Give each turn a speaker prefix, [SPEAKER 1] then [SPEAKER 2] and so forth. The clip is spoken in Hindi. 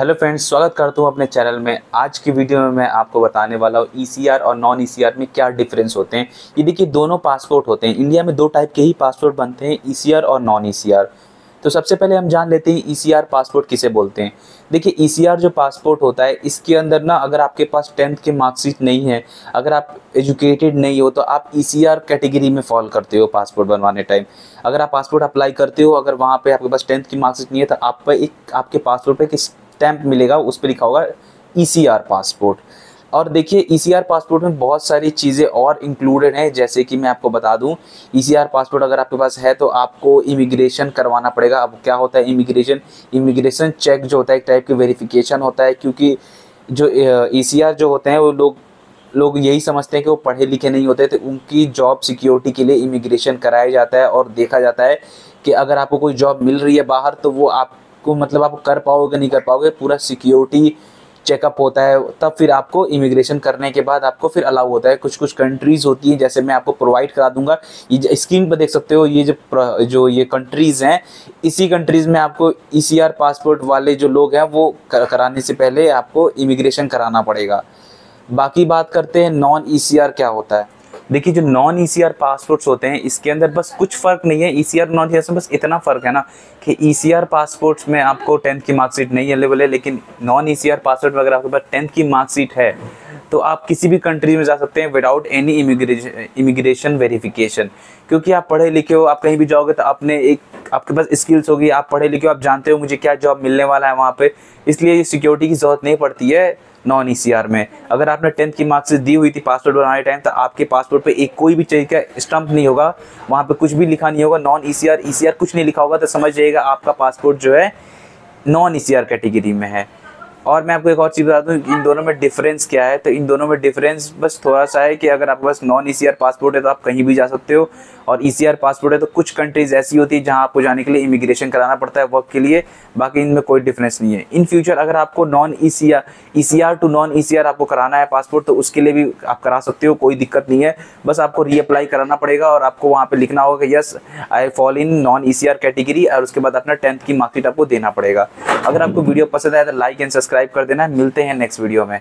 [SPEAKER 1] हेलो फ्रेंड्स, स्वागत करता हूँ अपने चैनल में। आज की वीडियो में मैं आपको बताने वाला हूँ ईसीआर और नॉन ईसीआर में क्या डिफरेंस होते हैं। ये देखिए, दोनों पासपोर्ट होते हैं। इंडिया में दो टाइप के ही पासपोर्ट बनते हैं ईसीआर और नॉन ईसीआर तो सबसे पहले हम जान लेते हैं ईसीआर पासपोर्ट किसे बोलते हैं। देखिए ईसीआर जो पासपोर्ट होता है, इसके अंदर ना अगर आपके पास टेंथ के मार्कशीट नहीं है, अगर आप एजुकेटेड नहीं हो तो आप ईसीआर कैटेगरी में फॉल करते हो पासपोर्ट बनवाने टाइम अगर आप पासपोर्ट अप्लाई करते हो, अगर वहाँ पे आपके पास टेंथ की मार्कशीट नहीं है तो आप पे एक, आपके पासपोर्ट पर एक स्टैंप मिलेगा, उस पर लिखा होगा ईसीआर पासपोर्ट और देखिए ईसीआर पासपोर्ट में बहुत सारी चीज़ें और इंक्लूडेड हैं, जैसे कि मैं आपको बता दूँ ईसीआर पासपोर्ट अगर आपके पास है तो आपको इमिग्रेशन करवाना पड़ेगा। अब क्या होता है इमिग्रेशन इमिग्रेशन चेक जो होता है, एक टाइप की वेरिफिकेशन होता है, क्योंकि जो ईसीआर जो होते हैं, वो लोग लोग यही समझते हैं कि वो पढ़े लिखे नहीं होते तो उनकी जॉब सिक्योरिटी के लिए इमिग्रेशन कराया जाता है और देखा जाता है कि अगर आपको कोई जॉब मिल रही है बाहर तो वो आपको मतलब आप कर पाओगे, नहीं कर पाओगे, पूरा सिक्योरिटी चेकअप होता है, तब फिर आपको इमिग्रेशन करने के बाद आपको फिर अलाउ होता है। कुछ कुछ कंट्रीज़ होती हैं, जैसे मैं आपको प्रोवाइड करा दूँगा। ये स्क्रीन पर देख सकते हो, ये जो जो ये कंट्रीज़ हैं, इसी कंट्रीज़ में आपको ईसीआर पासपोर्ट वाले जो लोग हैं, वो कराने से पहले आपको इमिग्रेशन कराना पड़ेगा। बाकी बात करते हैं नॉन ईसीआर क्या होता है? देखिए, जो नॉन ई सी पासपोर्ट्स होते हैं, इसके अंदर बस कुछ फ़र्क नहीं है। E C R non ECR में बस इतना फ़र्क है ना कि ई सी पासपोर्ट्स में आपको टेंथ की मार्कशीट नहीं अवेलेबल है, लेकिन नॉन ई सी पासपोर्ट में अगर आपके पास टेंथ की मार्कशीट है तो आप किसी भी कंट्री में जा सकते हैं without any immigration immigration verification क्योंकि आप पढ़े लिखे हो, आप कहीं भी जाओगे तो आपने एक आपके पास स्किल्स होगी, आप पढ़े लिखे हो, आप जानते हो मुझे क्या जॉब मिलने वाला है वहाँ पे। इसलिए ये सिक्योरिटी की ज़रूरत नहीं पड़ती है नॉन ईसीआर में। अगर आपने टेंथ की मार्क्स दी हुई थी पासपोर्ट बनाने टाइम तो आपके पासपोर्ट पे एक कोई भी चीज़ का स्टम्प नहीं होगा। वहाँ पे कुछ भी लिखा नहीं होगा नॉन ई सी कुछ नहीं लिखा होगा तो समझ जाइएगा आपका पासपोर्ट जो है नॉन ईसीआर कैटेगरी में है। और मैं आपको एक और चीज़ बता दूँ, इन दोनों में डिफरेंस क्या है? तो इन दोनों में डिफरेंस बस थोड़ा सा है कि अगर आपके पास नॉन ईसीआर पासपोर्ट है तो आप कहीं भी जा सकते हो। और ईसीआर पासपोर्ट है तो कुछ कंट्रीज़ ऐसी होती है जहाँ आपको जाने के लिए इमिग्रेशन कराना पड़ता है वर्क के लिए। बाकी इनमें कोई डिफरेंस नहीं है। इन फ्यूचर अगर आपको non E C to non E C R आपको कराना है पासपोर्ट तो उसके लिए भी आप करा सकते हो, कोई दिक्कत नहीं है। बस आपको रीअप्लाई कराना पड़ेगा और आपको वहाँ पर लिखना होगा कि yes I fall in non E C R category और उसके बाद अपना टेंथ की मार्कशीट आपको देना पड़ेगा। अगर आपको वीडियो पसंद आया तो लाइक एंड सब्सक्राइब कर देना। मिलते हैं नेक्स्ट वीडियो में।